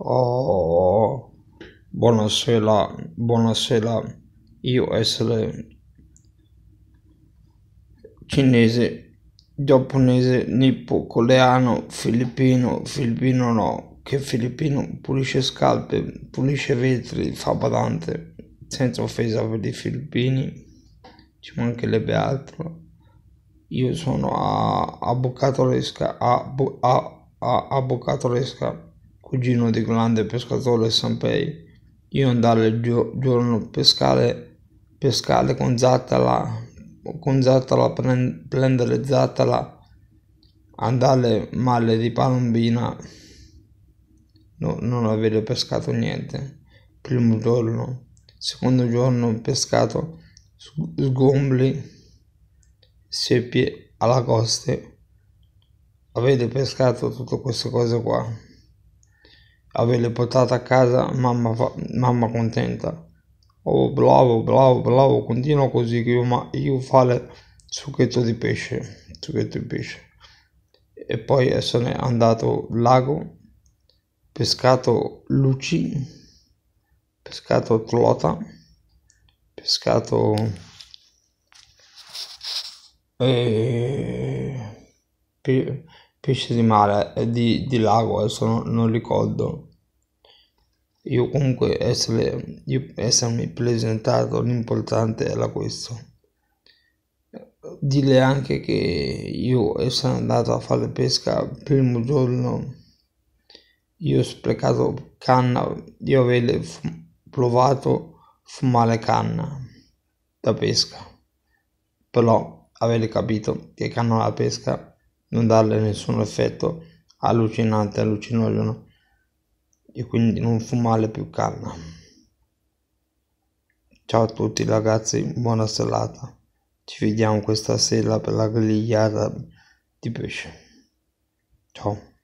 Oh, buonasera, buonasera. Io essere cinese, giapponese, nippo, coreano, filippino, filippino no, che filippino pulisce scarpe, pulisce vetri, fa badante, senza offesa per i filippini, ci mancherebbe altro. Io sono a, a a, a, a, cugino di grande pescatore Sanpei. Io andare il gio- giorno pescare, pescare con zattala, con zattala, prendere zattala, andare male di palombina, no, non avere pescato niente. Primo giorno, secondo giorno pescato sgombli, seppie alla costa. Avete pescato tutte queste cose qua averle portate a casa, mamma, fa, mamma contenta. Oh, bravo, bravo, bravo, continua così che io, ma io fare succhetto di pesce, succhetto di pesce. E poi essere andato al lago, pescato luci, pescato trota, pescato eh, pesce di mare, e di, di lago, adesso non, non ricordo. Io comunque essere, io essermi presentato l'importante era questo. Dire anche che io essere andato a fare pesca il primo giorno io ho sprecato canna io avevo provato fumare canna da pesca. Però avete capito che canna da pesca non darle nessun effetto allucinante allucinogeno e quindi non fumare più canna. Ciao a tutti ragazzi, buona serata. Ci vediamo questa sera per la grigliata di pesce. Ciao.